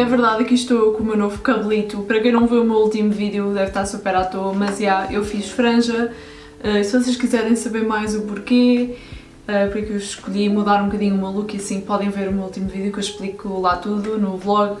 É verdade que estou com o meu novo cabelito. Para quem não viu o meu último vídeo deve estar super à toa, mas já, yeah, eu fiz franja. Uh, se vocês quiserem saber mais o porquê, uh, porque eu escolhi mudar um bocadinho o meu look e assim podem ver o meu último vídeo que eu explico lá tudo no vlog.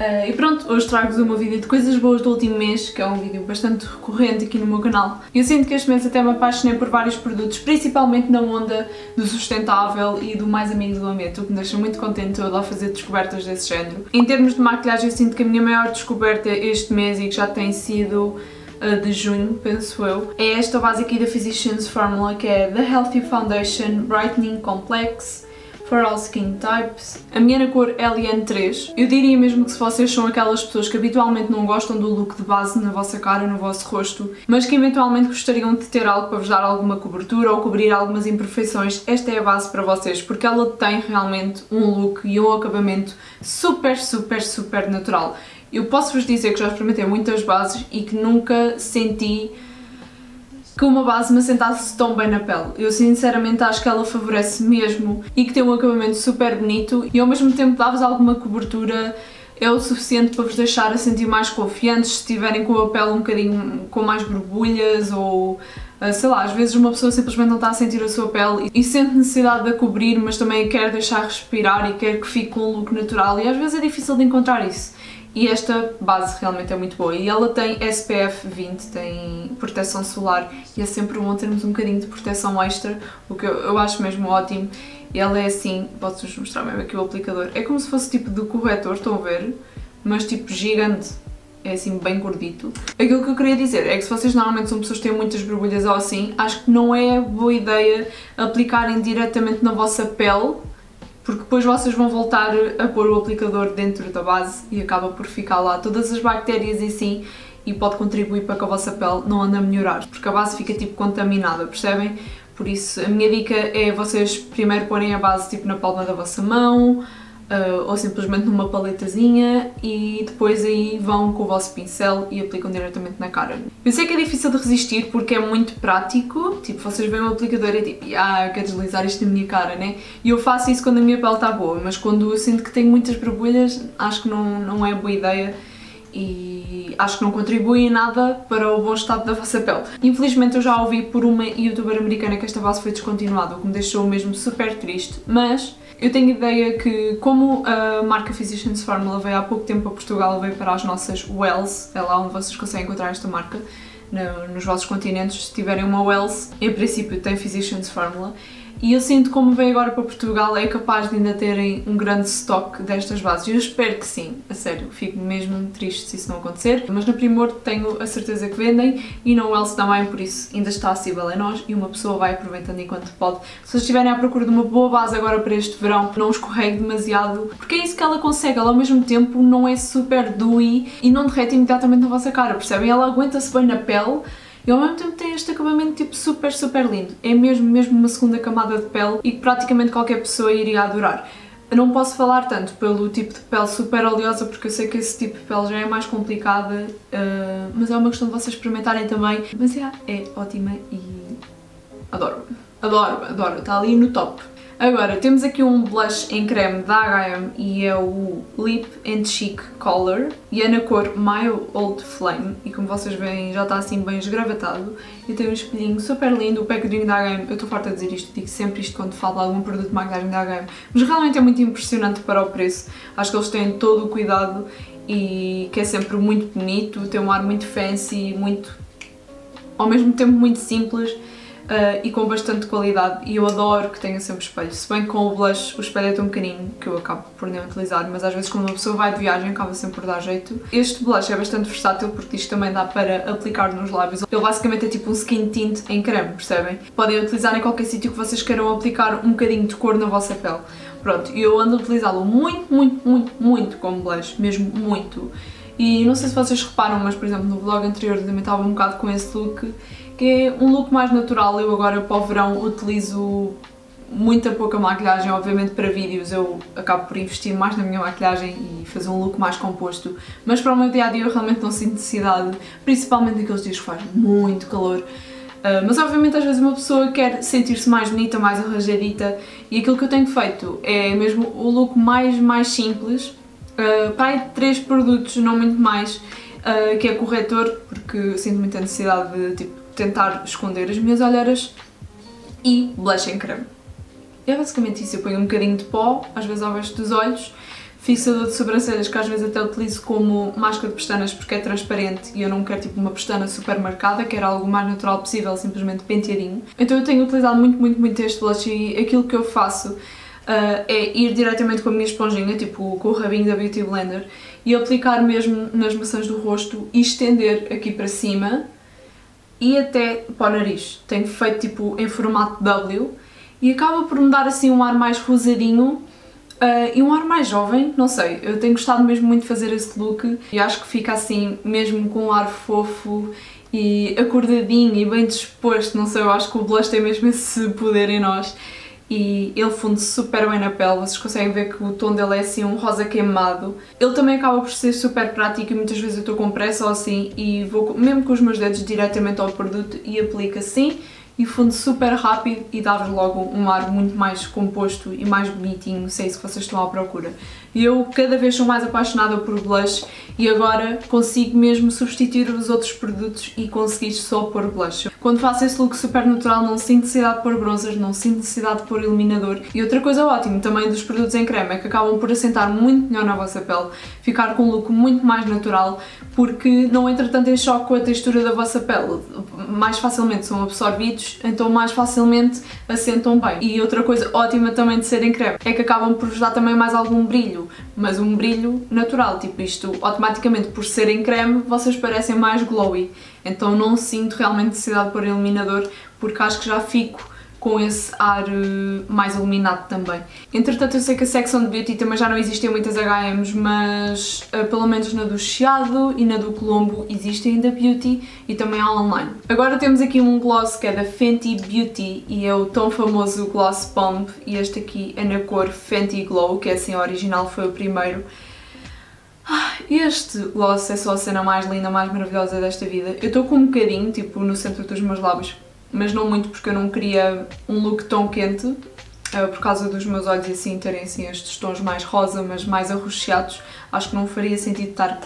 Uh, e pronto, hoje trago-vos um vídeo de coisas boas do último mês, que é um vídeo bastante recorrente aqui no meu canal. Eu sinto que este mês até me apaixonei por vários produtos, principalmente na onda do sustentável e do mais amigo do ambiente, o que me deixa muito contente eu fazer descobertas desse género. Em termos de maquilhagem, eu sinto que a minha maior descoberta este mês e que já tem sido uh, de junho, penso eu, é esta base aqui da Physicians Formula, que é The Healthy Foundation Brightening Complex for all skin types. A minha na cor LN3. Eu diria mesmo que se vocês são aquelas pessoas que habitualmente não gostam do look de base na vossa cara, no vosso rosto, mas que eventualmente gostariam de ter algo para vos dar alguma cobertura ou cobrir algumas imperfeições, esta é a base para vocês, porque ela tem realmente um look e um acabamento super, super, super natural. Eu posso vos dizer que já experimentei muitas bases e que nunca senti que uma base me assentasse tão bem na pele. Eu sinceramente acho que ela favorece mesmo e que tem um acabamento super bonito e ao mesmo tempo dá-vos alguma cobertura é o suficiente para vos deixar a sentir mais confiantes se estiverem com a pele um bocadinho com mais borbulhas ou ah, sei lá, às vezes uma pessoa simplesmente não está a sentir a sua pele e sente necessidade de a cobrir mas também quer deixar respirar e quer que fique com um look natural e às vezes é difícil de encontrar isso. E esta base realmente é muito boa. E ela tem SPF 20, tem proteção solar e é sempre bom termos um bocadinho de proteção extra, o que eu, eu acho mesmo ótimo. Ela é assim, posso-vos mostrar mesmo aqui o aplicador, é como se fosse tipo de corretor, estão a ver? Mas tipo gigante, é assim bem gordito. Aquilo que eu queria dizer é que se vocês normalmente são pessoas que têm muitas borbulhas ou assim, acho que não é boa ideia aplicarem diretamente na vossa pele porque depois vocês vão voltar a pôr o aplicador dentro da base e acaba por ficar lá todas as bactérias e sim e pode contribuir para que a vossa pele não ande a melhorar, porque a base fica tipo contaminada, percebem? Por isso a minha dica é vocês primeiro porem a base tipo na palma da vossa mão, uh, ou simplesmente numa paletazinha e depois aí vão com o vosso pincel e aplicam diretamente na cara. Eu sei que é difícil de resistir porque é muito prático, tipo, vocês veem o aplicador e tipo, ah, eu quero deslizar isto na minha cara, né? E eu faço isso quando a minha pele está boa, mas quando eu sinto que tenho muitas borbulhas, acho que não, não é boa ideia e acho que não contribui em nada para o bom estado da vossa pele. Infelizmente eu já ouvi por uma youtuber americana que esta base foi descontinuada, o que me deixou mesmo super triste, mas eu tenho ideia que, como a marca Physicians Formula veio há pouco tempo a Portugal, veio para as nossas Wells, é lá onde vocês conseguem encontrar esta marca, no, nos vossos continentes, se tiverem uma Wells, em princípio tem Physicians Formula, e eu sinto como vem agora para Portugal é capaz de ainda terem um grande stock destas bases. Eu espero que sim, a sério, fico mesmo triste se isso não acontecer. Mas na Primor tenho a certeza que vendem e no Else também, por isso ainda está acessível a nós e uma pessoa vai aproveitando enquanto pode. Se vocês estiverem à procura de uma boa base agora para este verão, não escorregue demasiado, porque é isso que ela consegue. Ela ao mesmo tempo não é super dewy e não derrete imediatamente na vossa cara, percebem? Ela aguenta-se bem na pele e ao mesmo tempo tem este acabamento tipo super, super lindo. É mesmo, mesmo uma segunda camada de pele e que praticamente qualquer pessoa iria adorar. Eu não posso falar tanto pelo tipo de pele super oleosa porque eu sei que esse tipo de pele já é mais complicada, uh, mas é uma questão de vocês experimentarem também. Mas é, é ótima e adoro. Adoro, adoro, está ali no top. Agora, temos aqui um blush em creme da H&M e é o Lip and Cheek Color. E é na cor My Old Flame. E como vocês veem já está assim bem esgravatado. E tem um espelhinho super lindo, o packaging da H&M, eu estou farta de dizer isto, digo sempre isto quando falo de algum produto de maquilhagem da H&M, mas realmente é muito impressionante para o preço, acho que eles têm todo o cuidado e que é sempre muito bonito, tem um ar muito fancy, muito ao mesmo tempo muito simples uh, e com bastante qualidade e eu adoro que tenha sempre espelho, se bem que com o blush o espelho é tão pequenino que eu acabo por nem utilizar, mas às vezes quando uma pessoa vai de viagem acaba sempre por dar jeito. Este blush é bastante versátil porque isto também dá para aplicar nos lábios, ele basicamente é tipo um skin tint em creme, percebem? Podem utilizar em qualquer sítio que vocês queiram aplicar um bocadinho de cor na vossa pele. Pronto, eu ando a utilizá-lo muito, muito, muito, muito como blush, mesmo muito. E não sei se vocês reparam, mas por exemplo no vlog anterior também estava um bocado com esse look que é um look mais natural. Eu agora para o verão utilizo muita pouca maquilhagem, obviamente para vídeos eu acabo por investir mais na minha maquilhagem e fazer um look mais composto, mas para o meu dia a dia eu realmente não sinto necessidade, principalmente naqueles dias que faz muito calor. Uh, mas obviamente às vezes uma pessoa quer sentir-se mais bonita, mais arranjadita e aquilo que eu tenho feito é mesmo o look mais, mais simples, uh, para aí três produtos, não muito mais, uh, que é corretor, porque sinto muita necessidade de tipo, tentar esconder as minhas olheiras, e blush em creme. É basicamente isso, eu ponho um bocadinho de pó, às vezes ao resto dos olhos, fixador de sobrancelhas que às vezes até utilizo como máscara de pestanas porque é transparente e eu não quero tipo uma pestana super marcada, quero algo mais natural possível, simplesmente penteadinho. Então eu tenho utilizado muito, muito, muito este blush e aquilo que eu faço uh, é ir diretamente com a minha esponjinha, tipo com o rabinho da Beauty Blender, e aplicar mesmo nas maçãs do rosto e estender aqui para cima e até para o nariz. Tenho feito tipo em formato W e acaba por me dar assim um ar mais rosadinho Uh, e um ar mais jovem, não sei, eu tenho gostado mesmo muito de fazer esse look e acho que fica assim, mesmo com um ar fofo e acordadinho e bem disposto, não sei, eu acho que o blush tem mesmo esse poder em nós e ele funde super bem na pele, vocês conseguem ver que o tom dele é assim um rosa queimado. Ele também acaba por ser super prático e muitas vezes eu estou com pressa ou assim e vou mesmo com os meus dedos diretamente ao produto e aplico assim e funde super rápido e dá-vos logo um ar muito mais composto e mais bonitinho, se é vocês estão à procura. E eu cada vez sou mais apaixonada por blush e agora consigo mesmo substituir os outros produtos e conseguir só pôr blush. Quando faço esse look super natural não sinto necessidade de pôr bronzers, não sinto necessidade de pôr iluminador. E outra coisa ótima também dos produtos em creme é que acabam por assentar muito melhor na vossa pele, ficar com um look muito mais natural, porque não entra tanto em choque com a textura da vossa pele. Mais facilmente são absorvidos, então mais facilmente assentam bem. E outra coisa ótima também de serem creme é que acabam por vos dar também mais algum brilho brilho, mas um brilho natural, tipo isto, automaticamente por serem creme, vocês parecem mais glowy, então não sinto realmente necessidade de pôr iluminador, porque acho que já fico com esse ar uh, mais iluminado também. Entretanto, eu sei que a Section de Beauty também já não existem muitas HMs, mas uh, pelo menos na do Chiado e na do Colombo existem ainda Beauty e também há online. Agora temos aqui um gloss que é da Fenty Beauty e é o tão famoso Gloss Pump e este aqui é na cor Fenty Glow, que é assim, a original foi o primeiro. Ah, este gloss é só a cena mais linda, mais maravilhosa desta vida. Eu estou com um bocadinho, tipo, no centro dos meus lábios, mas não muito porque eu não queria um look tão quente, uh, por causa dos meus olhos assim terem assim estes tons mais rosa, mas mais arroxeados, acho que não faria sentido estar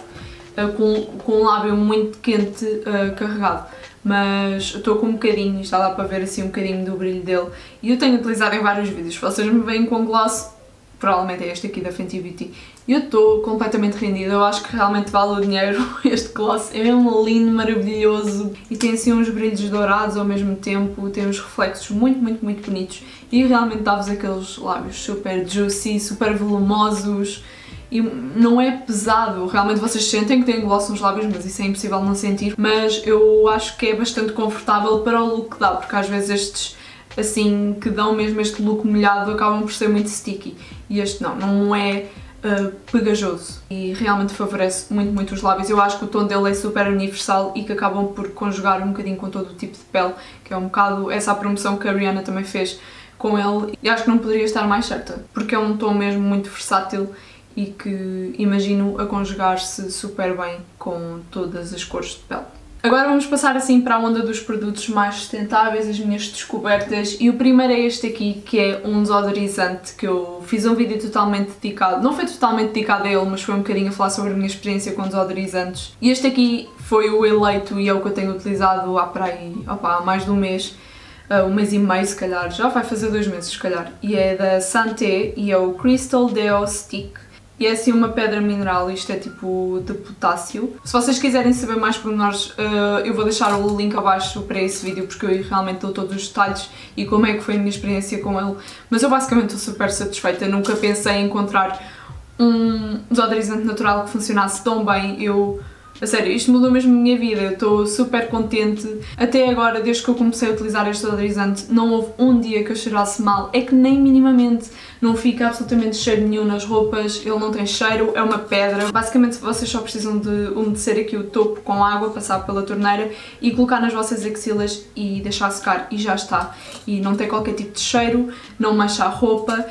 uh, com, com um lábio muito quente uh, carregado. Mas estou com um bocadinho, está lá para ver assim um bocadinho do brilho dele e eu tenho utilizado em vários vídeos. Se vocês me veem com gloss, provavelmente é este aqui da Fenty Beauty. Eu estou completamente rendida, eu acho que realmente vale o dinheiro este gloss, é mesmo lindo, maravilhoso. E tem assim uns brilhos dourados ao mesmo tempo, tem uns reflexos muito, muito, muito bonitos. E realmente dá-vos aqueles lábios super juicy, super volumosos. E não é pesado, realmente vocês sentem que têm gloss nos lábios, mas isso é impossível não sentir, mas eu acho que é bastante confortável para o look que dá, porque às vezes estes assim que dão mesmo este look molhado acabam por ser muito sticky. E este não, não é uh, pegajoso e realmente favorece muito, muito os lábios. Eu acho que o tom dele é super universal e que acabam por conjugar um bocadinho com todo o tipo de pele, que é um bocado essa a promoção que a Rihanna também fez com ele e acho que não poderia estar mais certa, porque é um tom mesmo muito versátil e que imagino a conjugar-se super bem com todas as cores de pele. Agora vamos passar assim para a onda dos produtos mais sustentáveis, as minhas descobertas. E o primeiro é este aqui que é um desodorizante que eu fiz um vídeo totalmente dedicado, não foi totalmente dedicado a ele, mas foi um bocadinho a falar sobre a minha experiência com desodorizantes. E este aqui foi o eleito e é o que eu tenho utilizado há, para aí, opa, há mais de um mês uh, um mês e meio se calhar, já vai fazer dois meses se calhar. E é da Santé e é o Crystal Deo Stick e é assim uma pedra mineral, isto é tipo de potássio. Se vocês quiserem saber mais pormenores, uh, eu vou deixar o link abaixo para esse vídeo porque eu realmente dou todos os detalhes e como é que foi a minha experiência com ele. Mas eu basicamente estou super satisfeita, nunca pensei em encontrar um desodorizante natural que funcionasse tão bem. Eu a sério, isto mudou mesmo a minha vida, eu estou super contente. Até agora, desde que eu comecei a utilizar este odorizante, não houve um dia que eu cheirasse mal. É que nem minimamente não fica absolutamente cheiro nenhum nas roupas, ele não tem cheiro, é uma pedra. Basicamente vocês só precisam de umedecer aqui o topo com água, passar pela torneira e colocar nas vossas axilas e deixar secar e já está. E não tem qualquer tipo de cheiro, não mancha a roupa,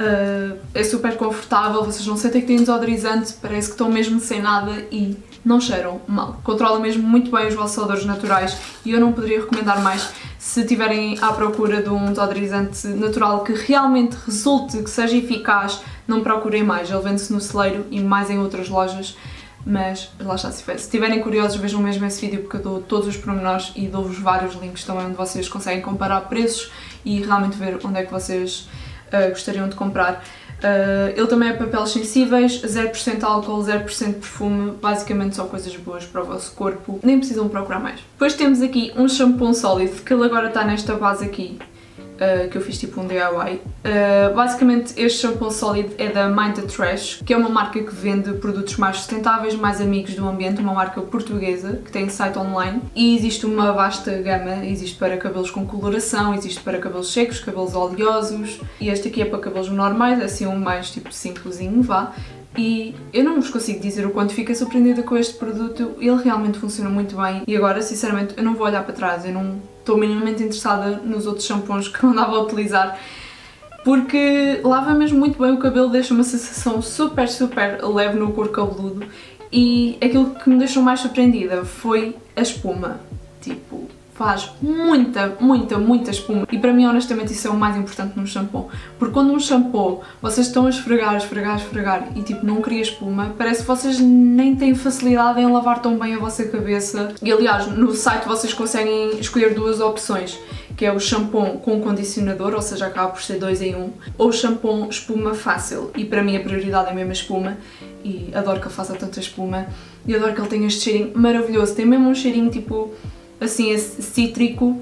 Uh, é super confortável, vocês não sentem que têm desodorizante, parece que estão mesmo sem nada e não cheiram mal. Controla mesmo muito bem os vossos odores naturais e eu não poderia recomendar mais se estiverem à procura de um desodorizante natural que realmente resulte, que seja eficaz não procurem mais, ele vende-se no celeiro e mais em outras lojas, mas lá está, se estiverem curiosos vejam mesmo esse vídeo porque eu dou todos os pormenores e dou-vos vários links também onde vocês conseguem comparar preços e realmente ver onde é que vocês uh, gostariam de comprar. Uh, ele também é papéis sensíveis, 0% álcool, 0% perfume, basicamente são coisas boas para o vosso corpo, nem precisam procurar mais. Depois temos aqui um shampoo sólido, que ele agora está nesta base aqui, uh, que eu fiz tipo um DIY. Ah, basicamente este shampoo sólido é da Mind the Trash, que é uma marca que vende produtos mais sustentáveis, mais amigos do ambiente, uma marca portuguesa que tem site online e existe uma vasta gama, existe para cabelos com coloração, existe para cabelos secos, cabelos oleosos e este aqui é para cabelos normais, é assim um mais tipo simplesinho, vá. E eu não vos consigo dizer o quanto fiquei surpreendida com este produto, ele realmente funciona muito bem e agora sinceramente eu não vou olhar para trás, eu não estou minimamente interessada nos outros shampoos que eu andava a utilizar porque lava mesmo muito bem o cabelo, deixa uma sensação super, super leve no couro cabeludo. E aquilo que me deixou mais surpreendida foi a espuma. Tipo, faz muita, muita, muita espuma. E para mim honestamente isso é o mais importante num shampoo. Porque quando um shampoo vocês estão a esfregar, esfregar, esfregar e tipo não cria espuma, parece que vocês nem têm facilidade em lavar tão bem a vossa cabeça. E aliás no site vocês conseguem escolher duas opções que é o shampoo com condicionador, ou seja, acaba por ser dois em um, ou shampoo espuma fácil, e para mim a prioridade é mesmo a espuma, e adoro que ele faça tanta espuma, e adoro que ele tenha este cheirinho maravilhoso, tem mesmo um cheirinho tipo assim cítrico,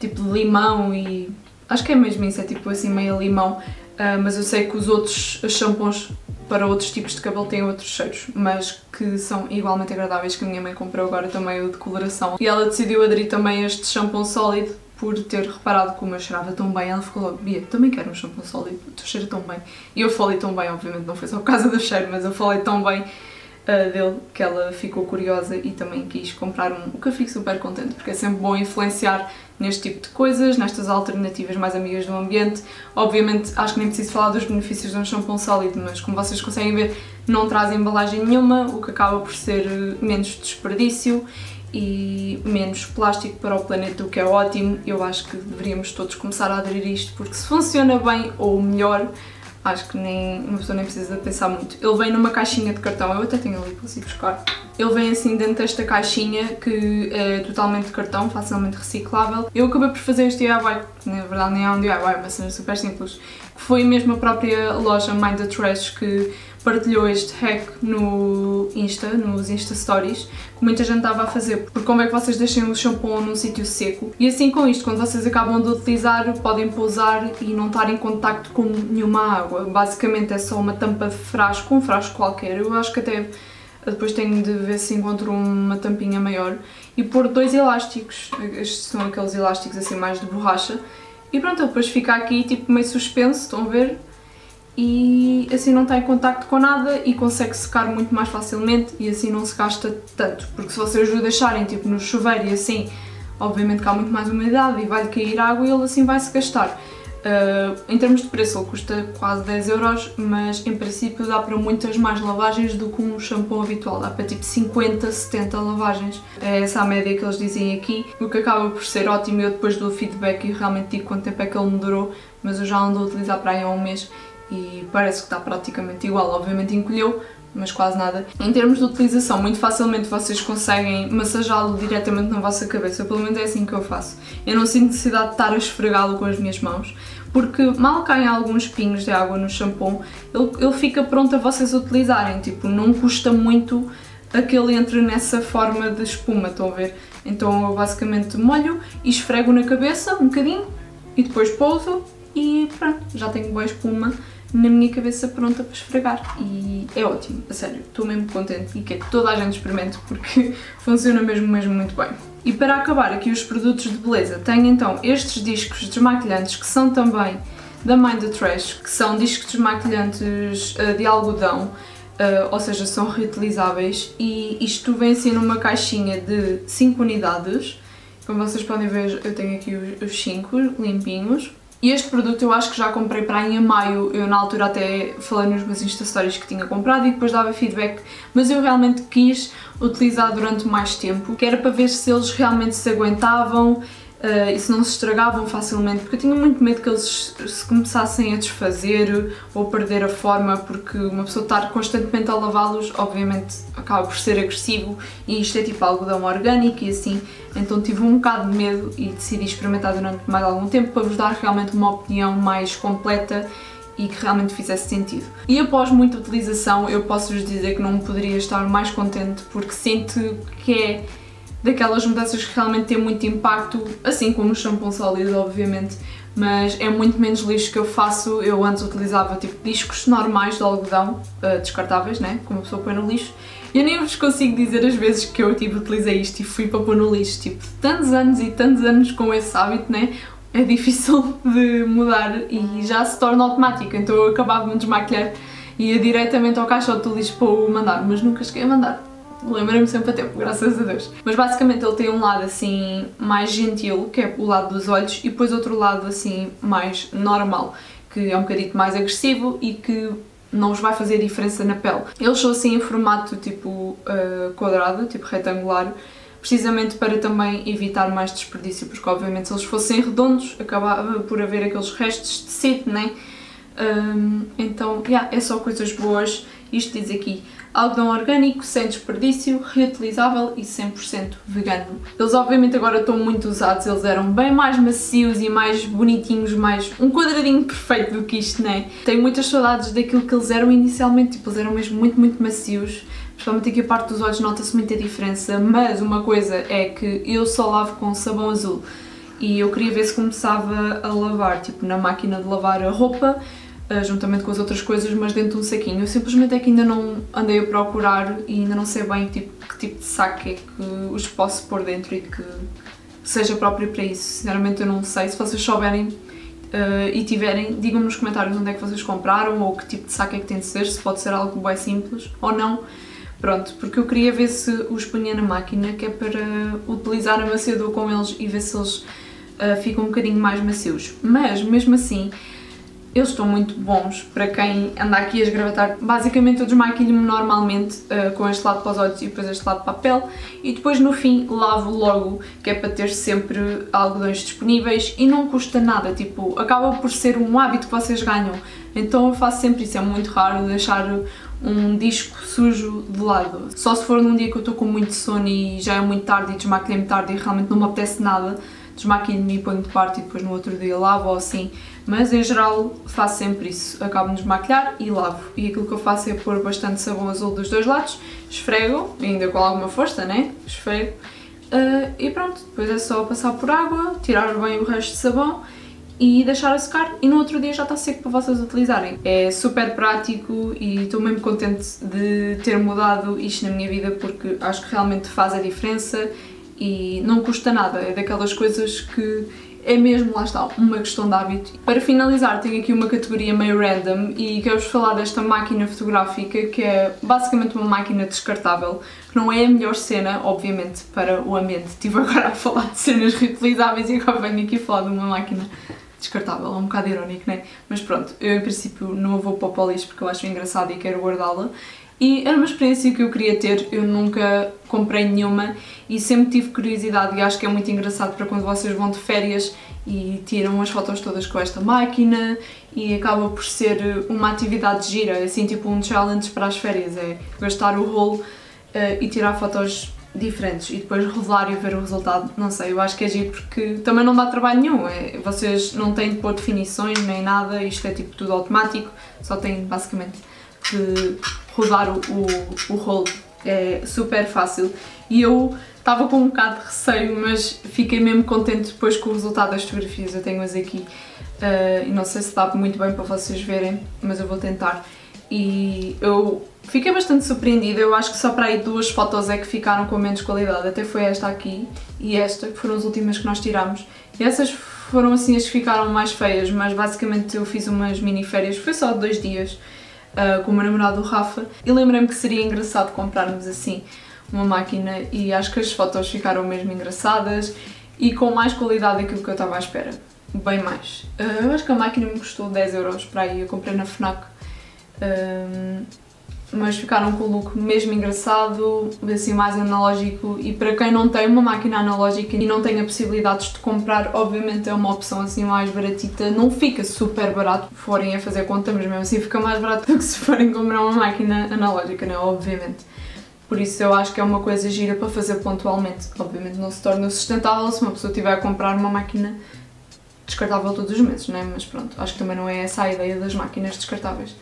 tipo de limão e acho que é mesmo isso, é tipo assim meio limão, uh, mas eu sei que os outros shampoos para outros tipos de cabelo têm outros cheiros, mas que são igualmente agradáveis, que a minha mãe comprou agora também o de coloração. E ela decidiu aderir também a este shampoo sólido por ter reparado como eu cheirava tão bem, ela ficou logo, Bia, também quero um shampoo sólido, tu cheira tão bem. E eu falei tão bem, obviamente não foi só por causa do cheiro, mas eu falei tão bem uh, dele que ela ficou curiosa e também quis comprar um, o que eu fico super contente porque é sempre bom influenciar neste tipo de coisas, nestas alternativas mais amigas do ambiente. Obviamente acho que nem preciso falar dos benefícios de um shampoo sólido, mas como vocês conseguem ver não traz embalagem nenhuma, o que acaba por ser eh, menos desperdício e menos plástico para o planeta, o que é ótimo. Eu acho que deveríamos todos começar a aderir isto, porque se funciona bem ou melhor, acho que nem, uma pessoa nem precisa pensar muito. Ele vem numa caixinha de cartão, eu até tenho ali, posso ir buscar. Ele vem assim dentro desta caixinha que é totalmente de cartão, facilmente reciclável. Eu acabei por fazer este DIY, na verdade nem é um DIY, é uma cena super simples. Foi mesmo a própria loja Mind the Trash que partilhou este hack no Insta, nos Insta Stories, que muita gente estava a fazer, porque como é que vocês deixem o shampoo num sítio seco? E assim com isto, quando vocês acabam de utilizar, podem pousar e não estar em contacto com nenhuma água. Basicamente é só uma tampa de frasco, um frasco qualquer, eu acho que até depois tenho de ver se encontro uma tampinha maior. E pôr dois elásticos, estes são aqueles elásticos assim mais de borracha e pronto, ele depois fica aqui tipo meio suspenso, estão a ver? e assim não está em contacto com nada e consegue secar muito mais facilmente e assim não se gasta tanto, porque se vocês o deixarem tipo no chuveiro e assim, obviamente que há muito mais umidade e vai-lhe cair água e ele assim vai se gastar. Uh, em termos de preço ele custa quase 10 euros, mas em princípio dá para muitas mais lavagens do que um shampoo habitual, dá para tipo 50, 70 lavagens. É essa a média que eles dizem aqui, o que acaba por ser ótimo, eu depois dou feedback e realmente digo quanto tempo é que ele me durou, mas eu já ando a utilizar para aí há um mês e parece que está praticamente igual, obviamente encolheu, mas quase nada. Em termos de utilização, muito facilmente vocês conseguem massajá-lo diretamente na vossa cabeça, pelo menos é assim que eu faço. Eu não sinto necessidade de estar a esfregá-lo com as minhas mãos, porque mal caem alguns pingos de água no shampoo, ele, ele fica pronto a vocês utilizarem, tipo, não custa muito a que ele entre nessa forma de espuma, estão a ver? Então eu basicamente molho e esfrego na cabeça um bocadinho e depois pouso e pronto, já tenho boa espuma na minha cabeça pronta para esfregar. E é ótimo, a sério, estou mesmo contente e quero que toda a gente experimente porque funciona mesmo, mesmo muito bem. E para acabar aqui os produtos de beleza, tenho então estes discos desmaquilhantes que são também da Mind the Trash, que são discos desmaquilhantes uh, de algodão, uh, ou seja, são reutilizáveis. E isto vem assim numa caixinha de 5 unidades, como vocês podem ver eu tenho aqui os 5 limpinhos, e este produto eu acho que já comprei para aí em maio, eu na altura até falei nos meus Insta Stories que tinha comprado e depois dava feedback, mas eu realmente quis utilizar durante mais tempo, que era para ver se eles realmente se aguentavam, uh, e se não se estragavam facilmente, porque eu tinha muito medo que eles se começassem a desfazer ou perder a forma, porque uma pessoa estar constantemente a lavá-los, obviamente acaba por ser agressivo e isto é tipo algodão orgânico e assim, então tive um bocado de medo e decidi experimentar durante mais algum tempo para vos dar realmente uma opinião mais completa e que realmente fizesse sentido. E após muita utilização, eu posso-vos dizer que não poderia estar mais contente porque sinto que é daquelas mudanças que realmente têm muito impacto, assim como o shampoo sólido, obviamente, mas é muito menos lixo que eu faço. Eu antes utilizava tipo discos normais de algodão, uh, descartáveis, né? Como a pessoa põe no lixo. Eu nem vos consigo dizer as vezes que eu tipo, utilizei isto e fui para pôr no lixo. Tipo, tantos anos e tantos anos com esse hábito, né? É difícil de mudar e já se torna automático. Então eu acabava de me desmaquilhar e ia diretamente ao caixote do lixo para o mandar, mas nunca cheguei a mandar lembrei-me sempre a tempo, graças a Deus. Mas basicamente ele tem um lado assim mais gentil, que é o lado dos olhos, e depois outro lado assim mais normal, que é um bocadinho mais agressivo e que não vos vai fazer diferença na pele. Eles são assim em formato tipo uh, quadrado, tipo retangular, precisamente para também evitar mais desperdício, porque obviamente se eles fossem redondos acabava por haver aqueles restos de tecido, né? Um, então, yeah, é só coisas boas. Isto diz aqui algodão orgânico, sem desperdício, reutilizável e 100% vegano. Eles obviamente agora estão muito usados, eles eram bem mais macios e mais bonitinhos, mais um quadradinho perfeito do que isto, né? Tenho muitas saudades daquilo que eles eram inicialmente, tipo, eles eram mesmo muito, muito macios. Principalmente aqui a parte dos olhos nota-se muita diferença, mas uma coisa é que eu só lavo com sabão azul e eu queria ver se começava a lavar, tipo na máquina de lavar a roupa, juntamente com as outras coisas, mas dentro de um saquinho. Eu simplesmente é que ainda não andei a procurar e ainda não sei bem tipo, que tipo de saco é que os posso pôr dentro e que seja próprio para isso. Sinceramente eu não sei. Se vocês souberem uh, e tiverem, digam-me nos comentários onde é que vocês compraram ou que tipo de saco é que tem de ser, se pode ser algo bem simples ou não. Pronto, porque eu queria ver se os punha na máquina, que é para utilizar a maciador com eles e ver se eles uh, ficam um bocadinho mais macios. Mas, mesmo assim, eles estão muito bons para quem anda aqui a esgravatar. Basicamente eu desmaquilho-me normalmente uh, com este lado para os olhos e depois este lado para a pele e depois no fim lavo logo, que é para ter sempre algodões disponíveis e não custa nada, tipo, acaba por ser um hábito que vocês ganham. Então eu faço sempre isso, é muito raro deixar um disco sujo de lado. Só se for num dia que eu estou com muito sono e já é muito tarde e desmaquilhei-me tarde e realmente não me apetece nada, desmaquilho-me e ponho de parte e depois no outro dia lavo ou assim mas em geral faço sempre isso, acabo de desmaquilhar e lavo. E aquilo que eu faço é pôr bastante sabão azul dos dois lados, esfrego, ainda com alguma força, né? Esfrego. Uh, e pronto, depois é só passar por água, tirar bem o resto de sabão e deixar a secar e no outro dia já está seco para vocês utilizarem. É super prático e estou mesmo contente de ter mudado isto na minha vida porque acho que realmente faz a diferença e não custa nada, é daquelas coisas que é mesmo, lá está, uma questão de hábito. Para finalizar, tenho aqui uma categoria meio random e quero-vos falar desta máquina fotográfica que é basicamente uma máquina descartável, que não é a melhor cena, obviamente, para o ambiente. Estive agora a falar de cenas reutilizáveis e agora venho aqui falar de uma máquina descartável, é um bocado irónico, não é? Mas pronto, eu em princípio não vou para o lixo porque eu acho engraçado e quero guardá-la. E era uma experiência que eu queria ter, eu nunca comprei nenhuma e sempre tive curiosidade e acho que é muito engraçado para quando vocês vão de férias e tiram as fotos todas com esta máquina e acaba por ser uma atividade gira, assim tipo um challenge para as férias, é gastar o rolo uh, e tirar fotos diferentes e depois rolar e ver o resultado, não sei, eu acho que é giro porque também não dá trabalho nenhum, é, vocês não têm de pôr definições nem nada, isto é tipo tudo automático, só têm basicamente de rodar o, o, o rolo, é super fácil. E eu estava com um bocado de receio, mas fiquei mesmo contente depois com o resultado das fotografias, eu tenho-as aqui uh, e não sei se dá muito bem para vocês verem, mas eu vou tentar. E eu fiquei bastante surpreendida, eu acho que só para aí duas fotos é que ficaram com menos qualidade, até foi esta aqui e esta, que foram as últimas que nós tirámos. E essas foram assim as que ficaram mais feias, mas basicamente eu fiz umas mini férias, foi só dois dias uh, com o meu namorado Rafa e lembrei-me que seria engraçado comprarmos assim uma máquina e acho que as fotos ficaram mesmo engraçadas e com mais qualidade daquilo que eu estava à espera. Bem mais. Uh, eu acho que a máquina me custou 10 euros para aí, eu comprei na FNAC. Uh, mas ficaram com o look mesmo engraçado, assim mais analógico e para quem não tem uma máquina analógica e não tem a possibilidades de comprar, obviamente é uma opção assim mais baratita, não fica super barato se forem a fazer conta, mas mesmo assim fica mais barato do que se forem comprar uma máquina analógica, não é? Obviamente. Por isso eu acho que é uma coisa gira para fazer pontualmente. Obviamente não se torna sustentável se uma pessoa tiver a comprar uma máquina descartável todos os meses, não é? Mas pronto, acho que também não é essa a ideia das máquinas descartáveis.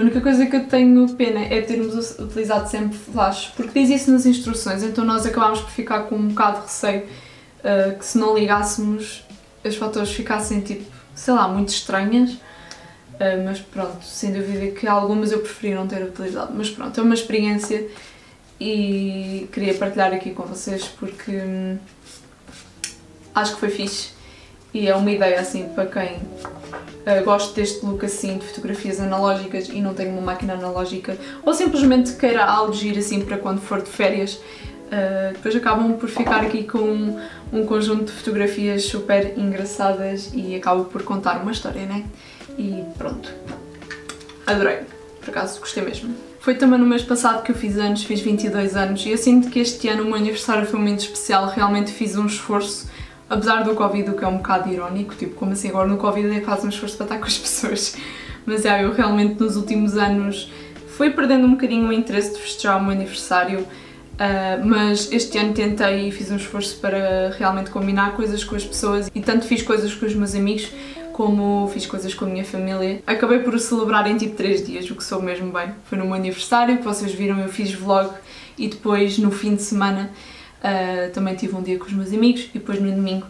A única coisa que eu tenho pena é termos utilizado sempre flash, porque diz isso nas instruções, então nós acabámos por ficar com um bocado de receio uh, que se não ligássemos as fotos ficassem tipo, sei lá, muito estranhas. Uh, mas pronto, sem dúvida que algumas eu preferi não ter utilizado. Mas pronto, é uma experiência e queria partilhar aqui com vocês porque hum, acho que foi fixe e é uma ideia assim para quem uh, gosta deste look assim de fotografias analógicas e não tem uma máquina analógica ou simplesmente queira algo giro assim para quando for de férias uh, depois acabam por ficar aqui com um, um, conjunto de fotografias super engraçadas e acabo por contar uma história, né? E pronto. Adorei. Por acaso gostei mesmo. Foi também no mês passado que eu fiz anos, fiz 22 anos e eu sinto que este ano o meu aniversário foi muito especial, realmente fiz um esforço apesar do Covid, o que é um bocado irónico, tipo, como assim agora no Covid é que faz um esforço para estar com as pessoas. Mas é, eu realmente nos últimos anos fui perdendo um bocadinho o interesse de festejar o meu aniversário, uh, mas este ano tentei e fiz um esforço para realmente combinar coisas com as pessoas e tanto fiz coisas com os meus amigos como fiz coisas com a minha família. Acabei por o celebrar em tipo 3 dias, o que sou mesmo bem. Foi no meu aniversário, que vocês viram, eu fiz vlog e depois no fim de semana Uh, também tive um dia com os meus amigos e depois no domingo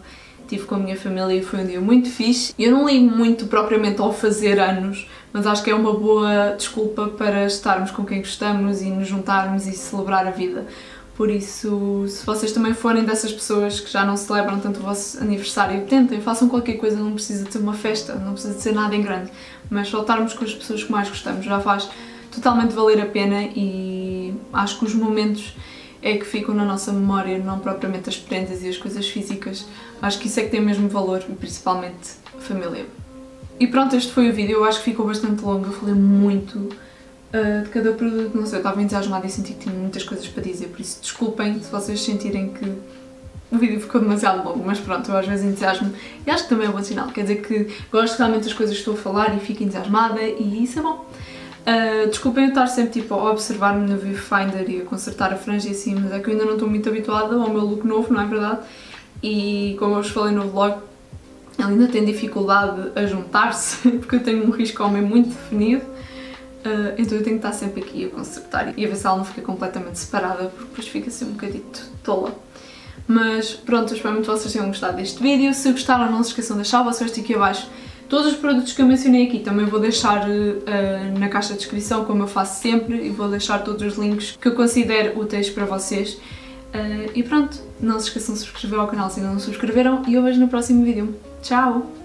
tive com a minha família e foi um dia muito fixe. Eu não ligo muito propriamente ao fazer anos, mas acho que é uma boa desculpa para estarmos com quem gostamos e nos juntarmos e celebrar a vida. Por isso, se vocês também forem dessas pessoas que já não celebram tanto o vosso aniversário, tentem, façam qualquer coisa, não precisa de ser uma festa, não precisa de ser nada em grande, mas só estarmos com as pessoas que mais gostamos já faz totalmente valer a pena e acho que os momentos é que ficam na nossa memória, não propriamente as prendas e as coisas físicas. Acho que isso é que tem mesmo valor, e principalmente a família. E pronto, este foi o vídeo, eu acho que ficou bastante longo, eu falei muito uh, de cada produto, não sei, eu estava entusiasmada e senti que tinha muitas coisas para dizer, por isso desculpem se vocês sentirem que o vídeo ficou demasiado longo, mas pronto, eu às vezes entusiasmo e acho que também é um bom sinal, quer dizer que gosto realmente das coisas que estou a falar e fico entusiasmada e isso é bom. Uh, desculpem eu estar sempre tipo, a observar-me no viewfinder e a consertar a franja e assim, mas é que eu ainda não estou muito habituada ao meu look novo, não é verdade? E como eu vos falei no vlog, ele ainda tem dificuldade a juntar-se, porque eu tenho um risco homem muito definido, uh, então eu tenho que estar sempre aqui a consertar e a ver se ela não fica completamente separada, porque depois fica assim um bocadito tola. Mas pronto, eu espero muito que vocês tenham gostado deste vídeo. Se gostaram, não se esqueçam de deixar o vosso aqui abaixo Todos os produtos que eu mencionei aqui também vou deixar uh, na caixa de descrição, como eu faço sempre, e vou deixar todos os links que eu considero úteis para vocês. Uh, e pronto, não se esqueçam de subscrever ao canal se ainda não subscreveram e eu vejo no próximo vídeo. Tchau!